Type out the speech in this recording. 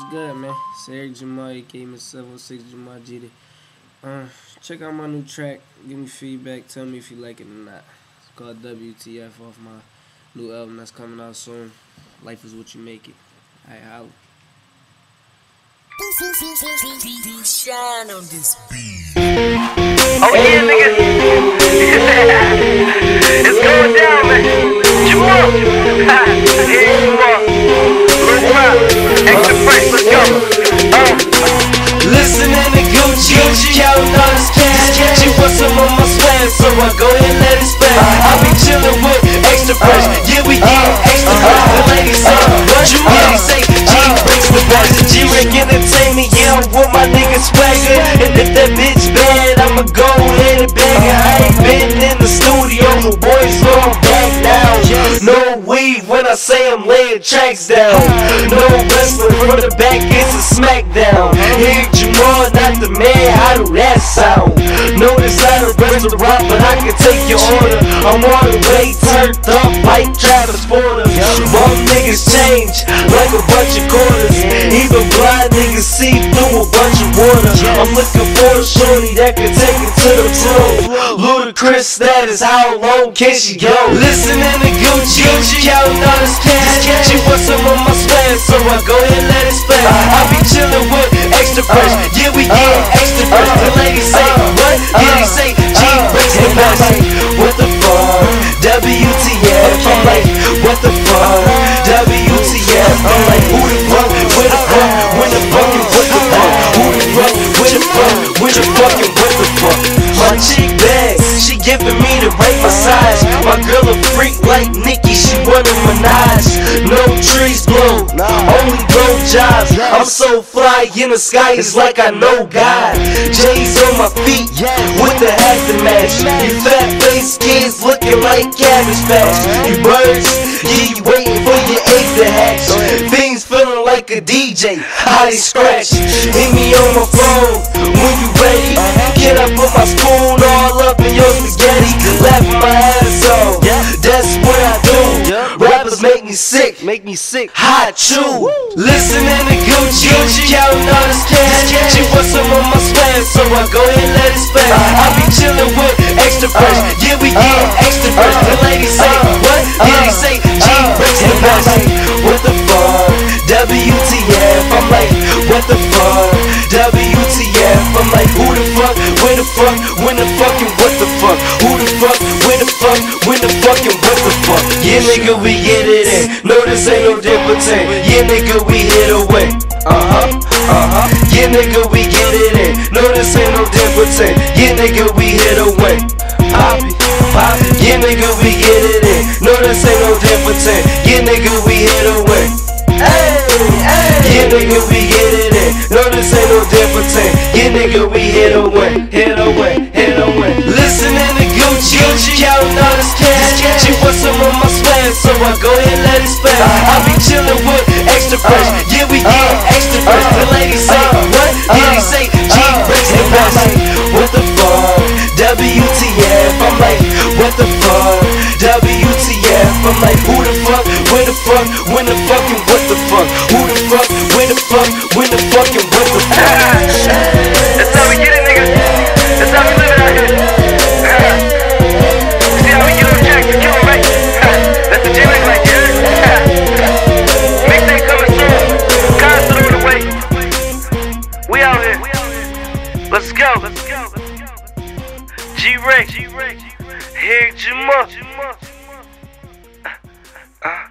What's good, man? It's Eric Jamal, aka Mr. 706 Jamal GD. Uh, check out my new track. Give me feedback. Tell me if you like it or not. It's called WTF off my new album that's coming out soon. Life is what you make it. Alright, holla. Oh yeah, nigga. it's going down, man. Jamal. Pop. Extra fresh, let's go. Uh. Listening to Gucci, counting all this cash. She wants some of my swag, so I go ahead and let it splash. Uh-huh. I be chillin' with extra uh-huh. fresh, yeah we get uh-huh. extra fresh. The lady say, what you really say? G breaks the best. G-Rec Entertainment, yeah I'm with my nigga swagger. And if that bitch bad, I'ma go ahead and bang her. I ain't been in the studio, the boys know I'm now. No weed when I say I'm laying tracks down. No wrestling from the back, it's a smackdown. Here Jamal, not the man, how do that sound? No, not a restaurant, but I can take your order. I'm all the way turned up like Travis Porter. Bum niggas change like a bunch of quarters. Water. I'm looking for a shorty that can take it to the floor. Ludacris that is how long can she go? Listening to Gucci, counting all this cash. She wants some of my swag, so I go ahead and let it splash. Uh-huh. I be chillin' with extra uh-huh. fresh, yeah we get uh-huh. extra fresh. The ladies say, what? Yeah they say, G breaks the best. The fuck? My chick bad, she giving me the right massage. My girl a freak like Nicki, she want a Minaj. No trees blow, only blow jobs. I'm so fly in the sky, it's like I know God. J's on my feet with the match. You fat face kids looking like cabbage patch. You birds, yeah, you waiting for your egg to hatch. Things feeling like a DJ, how they scratch. Hit me on my phone Make me sick, make me sick. Hot chew. Listening to Gucci, counting all this cash. She wants some of my swag, so I go ahead and let it splash. I be chillin' with extra fresh, yeah we get extra fresh. The lady say, what? Yeah they say, G breaks the best. What the fuck? WTF? I'm like, what the fuck? WTF? I'm like, who the fuck? Where the fuck? When the fucking what the fuck? Who the fuck? Where the fuck? When the fucking what the Yeah, nigga, we get it in. No, this ain't no thing. Yeah, nigga, we hit away. Uh huh, uh huh. Yeah, nigga, we get it in. No, this ain't no thing. Yeah, nigga, we hit away. Poppy, poppy. Yeah, nigga, we get it in. No, this ain't no thing. Yeah, nigga, we hit away. Hey, hey. Yeah, nigga, we get it in. No, this ain't no different She wants some of my swag, so I go ahead and let it splash. I be chillin' with extra fresh, uh, yeah we get uh, extra fresh. Uh, the ladies say, what? Yeah they say, G breaks the best. What the fuck? WTF? I'm like, what the fuck? WTF? I'm like, who the fuck? Where the fuck? When the fucking what the fuck? Who G Rex, G Rex, here, Juma. Uh, uh. uh.